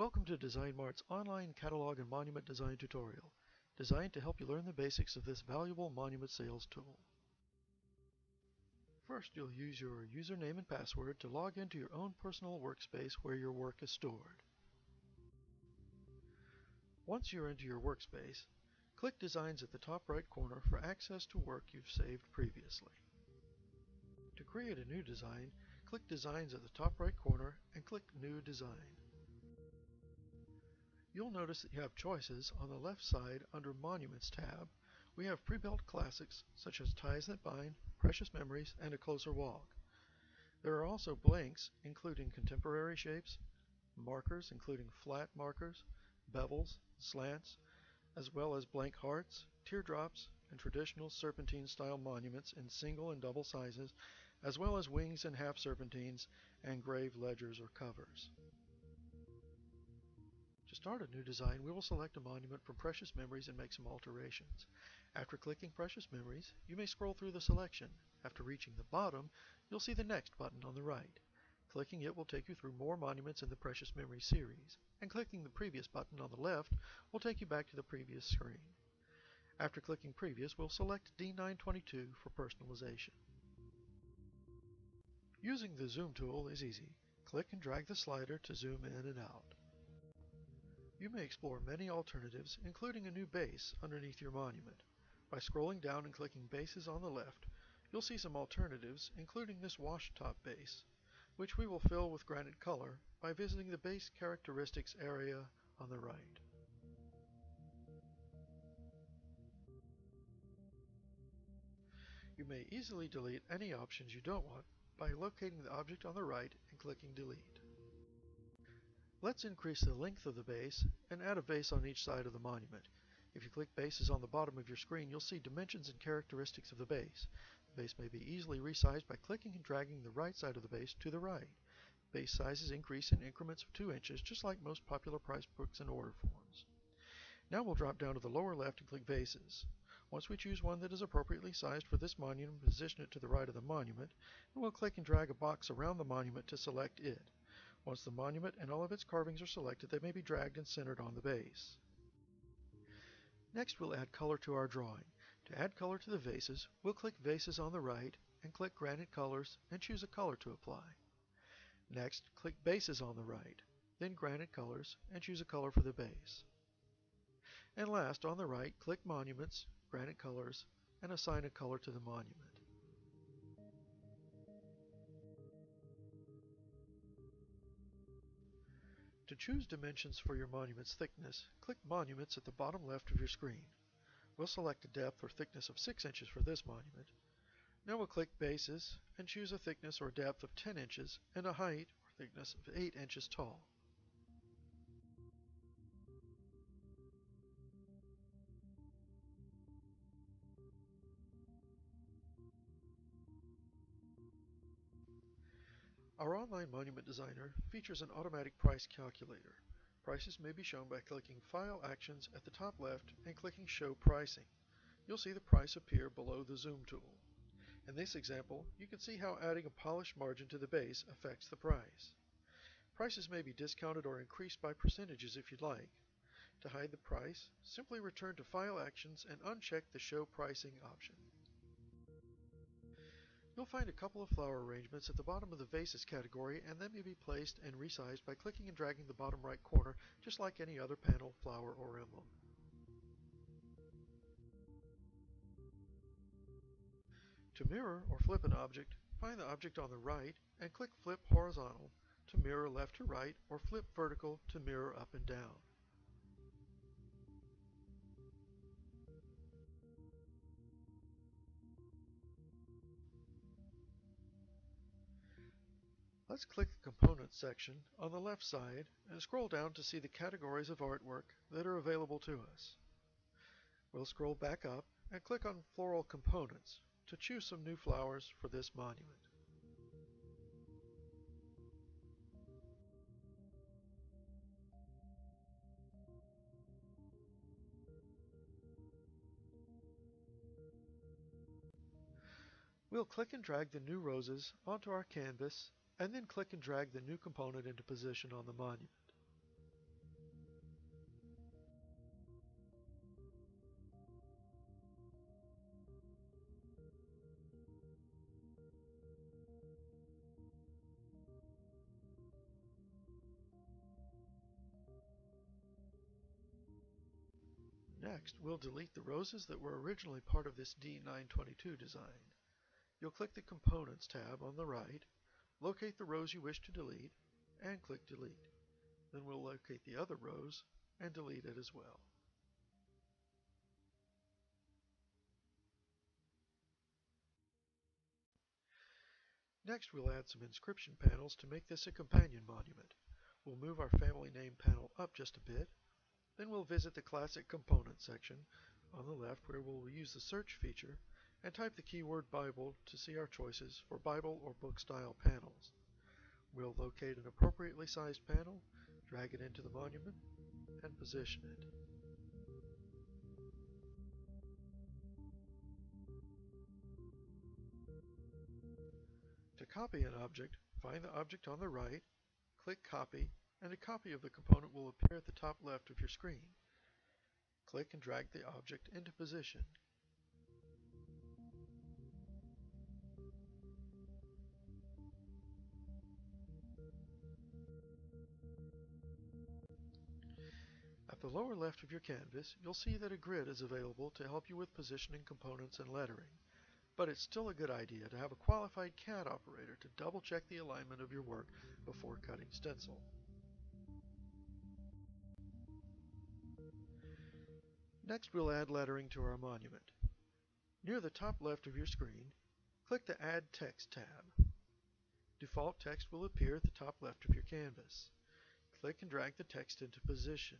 Welcome to Design Mart's online catalog and monument design tutorial, designed to help you learn the basics of this valuable monument sales tool. First, you'll use your username and password to log into your own personal workspace where your work is stored. Once you're into your workspace, click Designs at the top right corner for access to work you've saved previously. To create a new design, click Designs at the top right corner and click New Design. You'll notice that you have choices on the left side under Monuments tab. We have pre-built classics such as Ties That Bind, Precious Memories, and A Closer Walk. There are also blanks including contemporary shapes, markers including flat markers, bevels, slants, as well as blank hearts, teardrops, and traditional serpentine style monuments in single and double sizes, as well as wings and half serpentines and grave ledgers or covers. To start a new design, we will select a monument from Precious Memories and make some alterations. After clicking Precious Memories, you may scroll through the selection. After reaching the bottom, you'll see the Next button on the right. Clicking it will take you through more monuments in the Precious Memories series, and clicking the Previous button on the left will take you back to the previous screen. After clicking Previous, we'll select D922 for personalization. Using the Zoom tool is easy. Click and drag the slider to zoom in and out. You may explore many alternatives, including a new base underneath your monument. By scrolling down and clicking Bases on the left, you'll see some alternatives, including this washtop base, which we will fill with granite color by visiting the Base Characteristics area on the right. You may easily delete any options you don't want by locating the object on the right and clicking Delete. Let's increase the length of the base and add a base on each side of the monument. If you click bases on the bottom of your screen, you'll see dimensions and characteristics of the base. The base may be easily resized by clicking and dragging the right side of the base to the right. Base sizes increase in increments of 2 inches, just like most popular price books and order forms. Now we'll drop down to the lower left and click Bases. Once we choose one that is appropriately sized for this monument, position it to the right of the monument, and we'll click and drag a box around the monument to select it. Once the monument and all of its carvings are selected, they may be dragged and centered on the base. Next, we'll add color to our drawing. To add color to the vases, we'll click Vases on the right and click Granite Colors and choose a color to apply. Next, click Bases on the right, then Granite Colors and choose a color for the base. And last, on the right, click Monuments, Granite Colors, and assign a color to the monument. To choose dimensions for your monument's thickness, click Monuments at the bottom left of your screen. We'll select a depth or thickness of 6 inches for this monument. Now we'll click Bases and choose a thickness or depth of 10 inches and a height or thickness of 8 inches tall. Our online monument designer features an automatic price calculator. Prices may be shown by clicking File Actions at the top left and clicking Show Pricing. You'll see the price appear below the Zoom tool. In this example, you can see how adding a polished margin to the base affects the price. Prices may be discounted or increased by percentages if you'd like. To hide the price, simply return to File Actions and uncheck the Show Pricing option. You'll find a couple of flower arrangements at the bottom of the vases category and they may be placed and resized by clicking and dragging the bottom right corner just like any other panel, flower, or emblem. To mirror or flip an object, find the object on the right and click Flip Horizontal to mirror left to right or flip vertical to mirror up and down. Let's click the Components section on the left side and scroll down to see the categories of artwork that are available to us. We'll scroll back up and click on Floral Components to choose some new flowers for this monument. We'll click and drag the new roses onto our canvas and then click and drag the new component into position on the monument. Next, we'll delete the roses that were originally part of this D922 design. You'll click the Components tab on the right locate the rows you wish to delete, and click Delete. Then we'll locate the other rows and delete it as well. Next we'll add some inscription panels to make this a companion monument. We'll move our family name panel up just a bit, then we'll visit the classic component section on the left where we'll use the search feature and type the keyword Bible to see our choices for Bible or book style panels. We'll locate an appropriately sized panel, drag it into the monument, and position it. To copy an object, find the object on the right, click Copy, and a copy of the component will appear at the top left of your screen. Click and drag the object into position. The lower left of your canvas, you'll see that a grid is available to help you with positioning components and lettering but it's still a good idea to have a qualified CAD operator to double check the alignment of your work before cutting stencil. Next we'll add lettering to our monument. Near the top left of your screen, click the Add Text tab. Default text will appear at the top left of your canvas. Click and drag the text into position.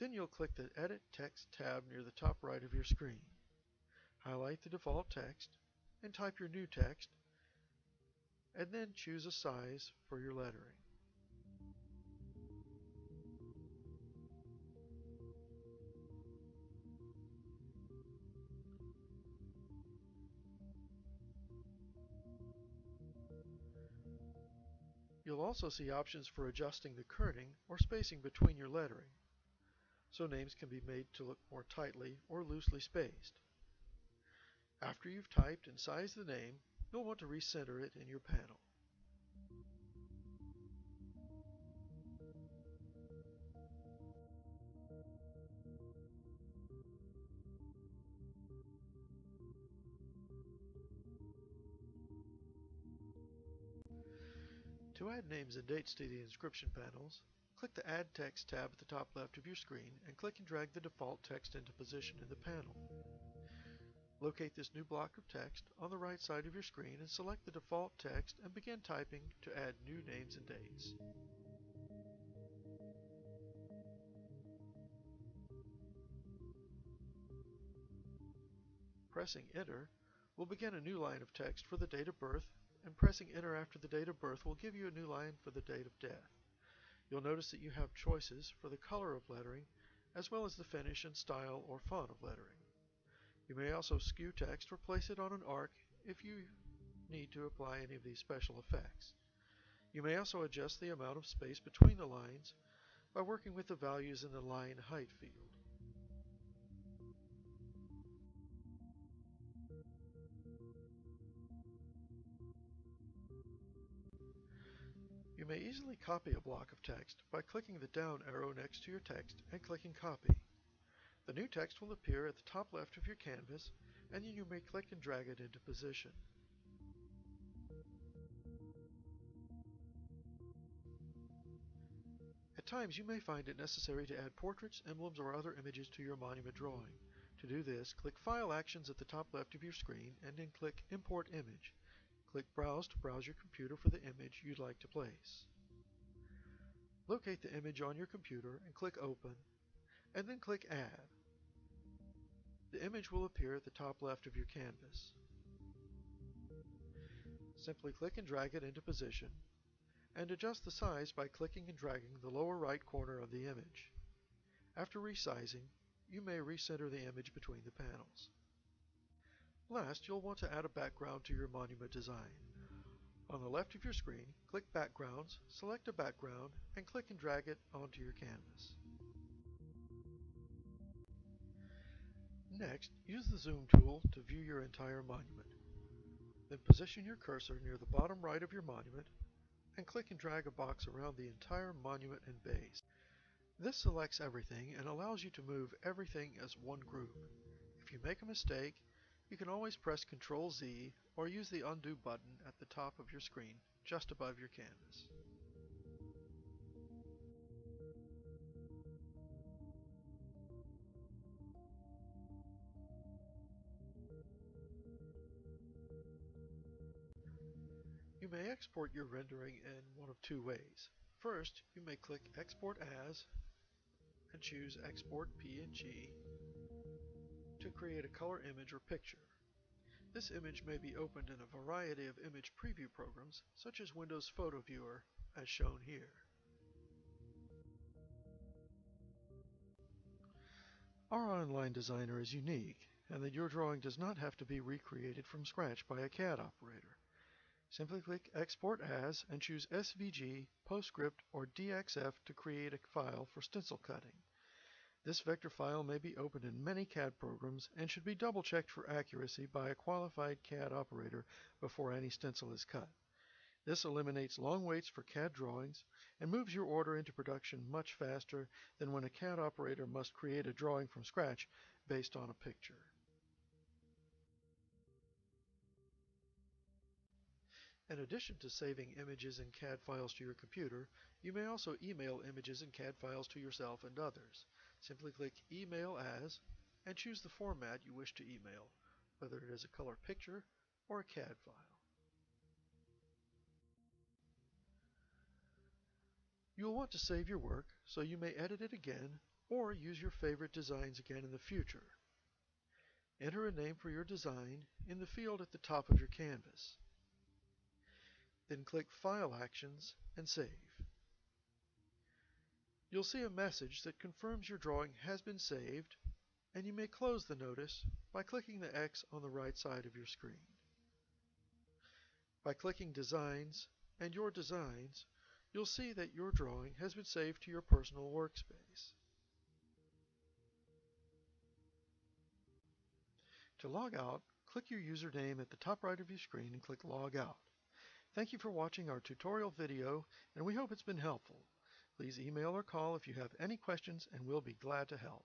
Then you'll click the Edit Text tab near the top right of your screen. Highlight the default text and type your new text, and then choose a size for your lettering. You'll also see options for adjusting the kerning or spacing between your lettering, so names can be made to look more tightly or loosely spaced. After you've typed and sized the name, you'll want to recenter it in your panel. To add names and dates to the inscription panels, click the Add Text tab at the top left of your screen and click and drag the default text into position in the panel. Locate this new block of text on the right side of your screen and select the default text and begin typing to add new names and dates. Pressing Enter will begin a new line of text for the date of birth, and pressing Enter after the date of birth will give you a new line for the date of death. You'll notice that you have choices for the color of lettering, as well as the finish and style or font of lettering. You may also skew text or place it on an arc if you need to apply any of these special effects. You may also adjust the amount of space between the lines by working with the values in the line height field. May easily copy a block of text by clicking the down arrow next to your text and clicking Copy. The new text will appear at the top left of your canvas, and you may click and drag it into position. At times you may find it necessary to add portraits, emblems, or other images to your monument drawing. To do this, click File Actions at the top left of your screen and then click Import Image. Click Browse to browse your computer for the image you'd like to place. Locate the image on your computer and click Open and then click Add. The image will appear at the top left of your canvas. Simply click and drag it into position, and adjust the size by clicking and dragging the lower right corner of the image. After resizing, you may recenter the image between the panels. Last, you'll want to add a background to your monument design. On the left of your screen, click Backgrounds, select a background, and click and drag it onto your canvas. Next, use the zoom tool to view your entire monument. Then position your cursor near the bottom right of your monument and click and drag a box around the entire monument and base. This selects everything and allows you to move everything as one group. If you make a mistake, you can always press Ctrl Z or use the undo button at the top of your screen just above your canvas. You may export your rendering in one of two ways. First, you may click Export As and choose Export PNG to create a color image or picture. This image may be opened in a variety of image preview programs, such as Windows Photo Viewer, as shown here. Our online designer is unique, and that your drawing does not have to be recreated from scratch by a CAD operator. Simply click Export As and choose SVG, PostScript, or DXF to create a file for stencil cutting. This vector file may be opened in many CAD programs and should be double-checked for accuracy by a qualified CAD operator before any stencil is cut. This eliminates long waits for CAD drawings and moves your order into production much faster than when a CAD operator must create a drawing from scratch based on a picture. In addition to saving images and CAD files to your computer, you may also email images and CAD files to yourself and others. Simply click Email As and choose the format you wish to email, whether it is a color picture or a CAD file. You will want to save your work, so you may edit it again or use your favorite designs again in the future. Enter a name for your design in the field at the top of your canvas. Then click File Actions and Save. You'll see a message that confirms your drawing has been saved, and you may close the notice by clicking the X on the right side of your screen. By clicking Designs and Your Designs, you'll see that your drawing has been saved to your personal workspace. To log out, click your username at the top right of your screen and click Log Out. Thank you for watching our tutorial video, and we hope it's been helpful. Please email or call if you have any questions, and we'll be glad to help.